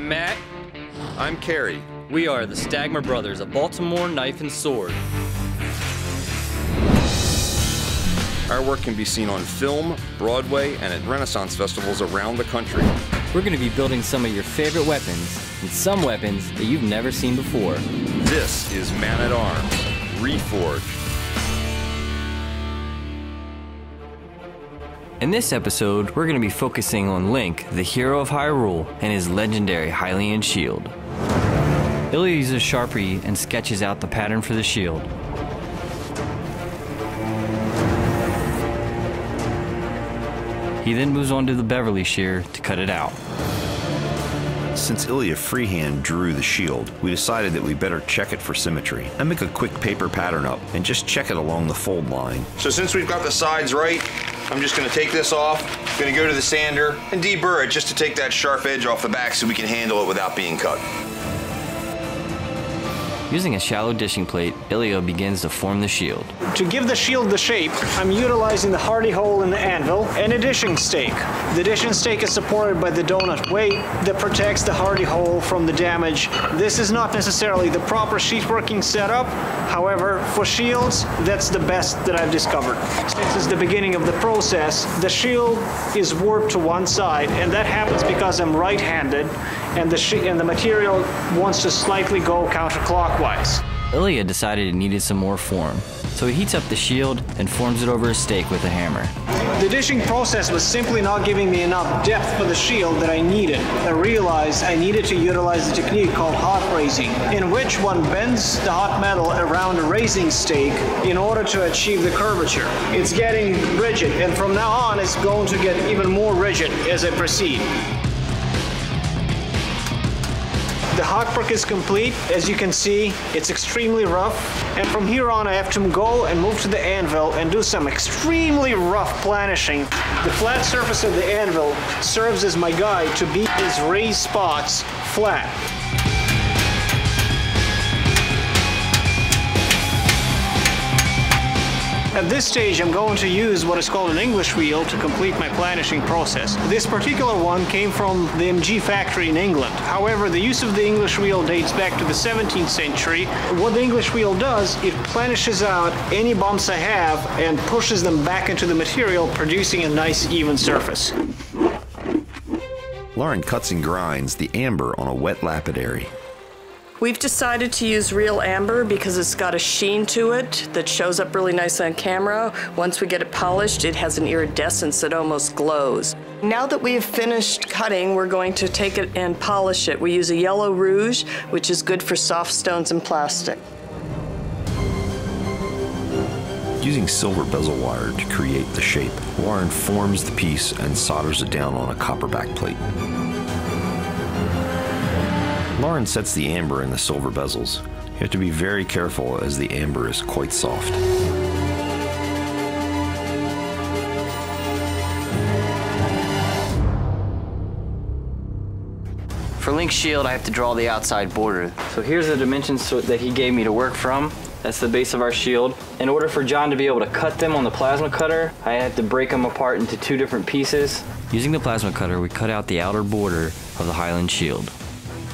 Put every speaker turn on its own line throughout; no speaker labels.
Matt.
I'm Kerry.
We are the Stagmer Brothers of Baltimore Knife and Sword.
Our work can be seen on film, Broadway, and at Renaissance festivals around the country.
We're going to be building some of your favorite weapons, and some weapons that you've never seen before.
This is Man at Arms, Reforged.
In this episode, we're going to be focusing on Link, the hero of Hyrule, and his legendary Hylian shield. Ilya uses Sharpie and sketches out the pattern for the shield. He then moves on to the Beverly shear to cut it out.
Since Ilya freehand drew the shield, we decided that we better check it for symmetry. I make a quick paper pattern up and just check it along the fold line.
So since we've got the sides right, I'm just gonna take this off, gonna go to the sander and deburr it just to take that sharp edge off the back so we can handle it without being cut.
Using a shallow dishing plate, Ilya begins to form the shield.
To give the shield the shape, I'm utilizing the hardy hole in the anvil and a dishing stake. The dishing stake is supported by the donut weight that protects the hardy hole from the damage. This is not necessarily the proper sheetworking setup, however, for shields, that's the best that I've discovered. Since it's the beginning of the process, the shield is warped to one side, and that happens because I'm right-handed, and the, and the material wants to slightly go counterclockwise.
Ilya decided it needed some more form, so he heats up the shield and forms it over a stake with a hammer.
The dishing process was simply not giving me enough depth for the shield that I needed. I realized I needed to utilize a technique called hot raising, in which one bends the hot metal around a raising stake in order to achieve the curvature. It's getting rigid, and from now on it's going to get even more rigid as I proceed. The hot work is complete. As you can see, it's extremely rough. And from here on, I have to go and move to the anvil and do some extremely rough planishing. The flat surface of the anvil serves as my guide to beat these raised spots flat. At this stage, I'm going to use what is called an English wheel to complete my planishing process. This particular one came from the MG factory in England. However, the use of the English wheel dates back to the 17th century. What the English wheel does, it planishes out any bumps I have and pushes them back into the material, producing a nice even surface.
Lauren cuts and grinds the amber on a wet lapidary.
We've decided to use real amber because it's got a sheen to it that shows up really nice on camera. Once we get it polished, it has an iridescence that almost glows. Now that we've finished cutting, we're going to take it and polish it. We use a yellow rouge, which is good for soft stones and plastic.
Using silver bezel wire to create the shape, Lauren forms the piece and solders it down on a copper backplate. Lauren sets the amber in the silver bezels. You have to be very careful as the amber is quite soft.
For Link's shield, I have to draw the outside border. So here's the dimensions that he gave me to work from. That's the base of our shield. In order for John to be able to cut them on the plasma cutter, I had to break them apart into two different pieces. Using the plasma cutter, we cut out the outer border of the Hylian shield.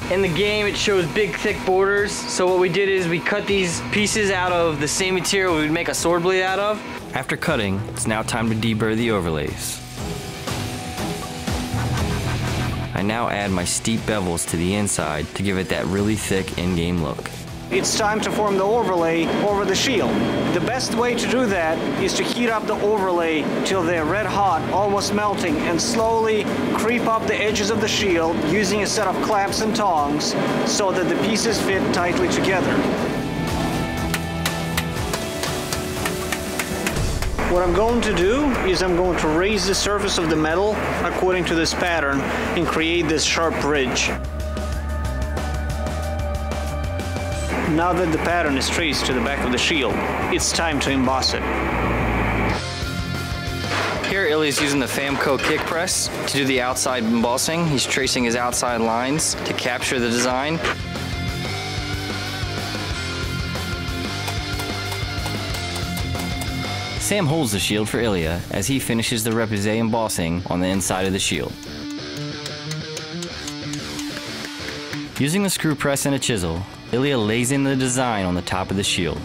In the game, it shows big, thick borders. So what we did is we cut these pieces out of the same material we would make a sword blade out of. After cutting, it's now time to deburr the overlays. I now add my steep bevels to the inside to give it that really thick in-game look.
It's time to form the overlay over the shield. The best way to do that is to heat up the overlay till they're red hot, almost melting, and slowly creep up the edges of the shield using a set of clamps and tongs so that the pieces fit tightly together. What I'm going to do is I'm going to raise the surface of the metal according to this pattern and create this sharp ridge. Now that the pattern is traced to the back of the shield, it's time to emboss it.
Here, Ilya's using the Famco kick press to do the outside embossing. He's tracing his outside lines to capture the design. Sam holds the shield for Ilya as he finishes the repoussé embossing on the inside of the shield. Using the screw press and a chisel, Ilya lays in the design on the top of the shield.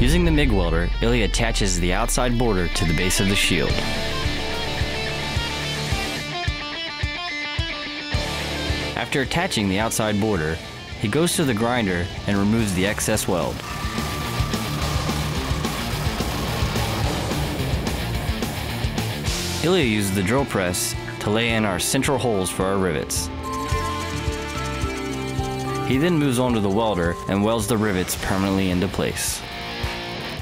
Using the MIG welder, Ilya attaches the outside border to the base of the shield. After attaching the outside border, he goes to the grinder and removes the excess weld. Ilya uses the drill press to lay in our central holes for our rivets. He then moves on to the welder and welds the rivets permanently into place.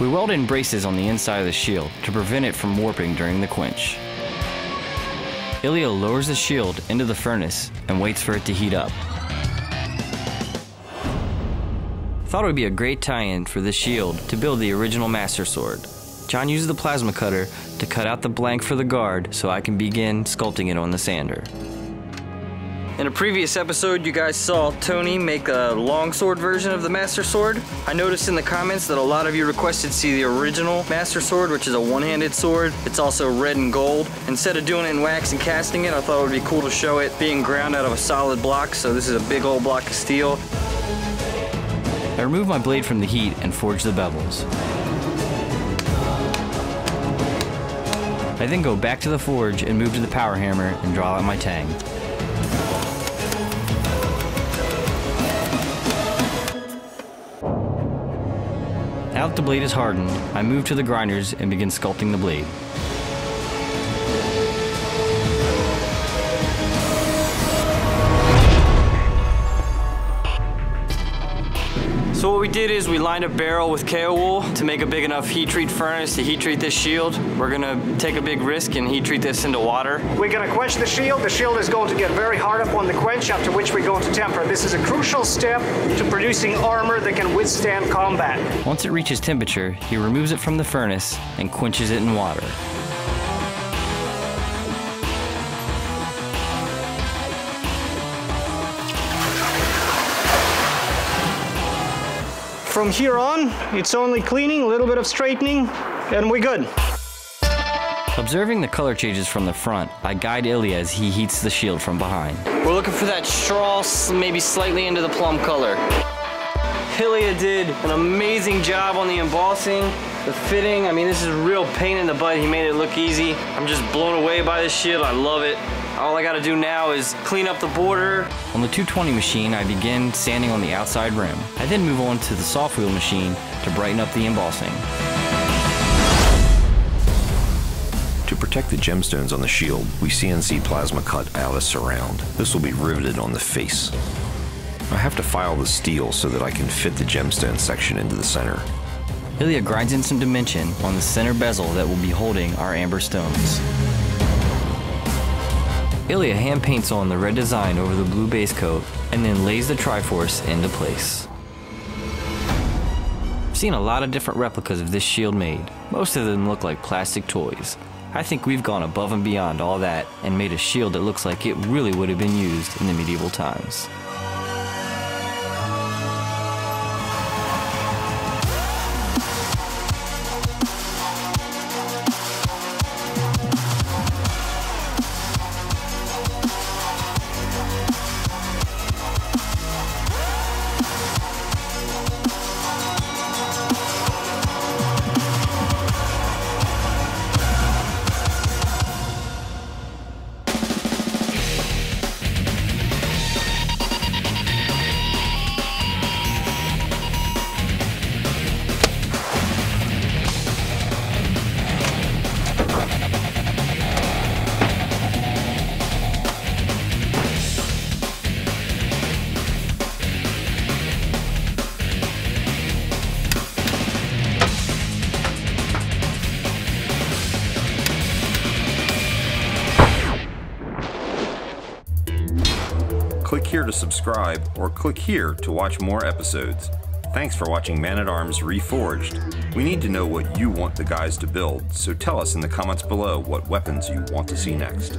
We weld in braces on the inside of the shield to prevent it from warping during the quench. Ilya lowers the shield into the furnace and waits for it to heat up. Thought it would be a great tie-in for this shield to build the original Master Sword. John uses the plasma cutter to cut out the blank for the guard so I can begin sculpting it on the sander. In a previous episode, you guys saw Tony make a longsword version of the Master Sword. I noticed in the comments that a lot of you requested to see the original Master Sword, which is a one-handed sword. It's also red and gold. Instead of doing it in wax and casting it, I thought it would be cool to show it being ground out of a solid block. So this is a big old block of steel. I remove my blade from the heat and forge the bevels. I then go back to the forge and move to the power hammer and draw out my tang. Now that the blade is hardened, I move to the grinders and begin sculpting the blade. What we did is we lined a barrel with Kaowool to make a big enough heat treat furnace to heat treat this shield. We're gonna take a big risk and heat treat this into water.
We're going to quench the shield. The shield is going to get very hard up on the quench, after which we're going to temper. This is a crucial step to producing armor that can withstand combat.
Once it reaches temperature, he removes it from the furnace and quenches it in water.
From here on, it's only cleaning, a little bit of straightening, and we're good.
Observing the color changes from the front, I guide Ilya as he heats the shield from behind. We're looking for that straw, maybe slightly into the plum color. Ilya did an amazing job on the embossing, the fitting. I mean, this is a real pain in the butt. He made it look easy. I'm just blown away by this shield. I love it. All I gotta do now is clean up the border. On the 220 machine, I begin sanding on the outside rim. I then move on to the soft wheel machine to brighten up the embossing.
To protect the gemstones on the shield, we CNC plasma cut out a surround. This will be riveted on the face. I have to file the steel so that I can fit the gemstone section into the center.
Ilya grinds in some dimension on the center bezel that will be holding our amber stones. Ilya hand paints on the red design over the blue base coat and then lays the Triforce into place. I've seen a lot of different replicas of this shield made. Most of them look like plastic toys. I think we've gone above and beyond all that and made a shield that looks like it really would have been used in the medieval times.
To subscribe or click here to watch more episodes. Thanks for watching Man at Arms Reforged. We need to know what you want the guys to build, so tell us in the comments below what weapons you want to see next.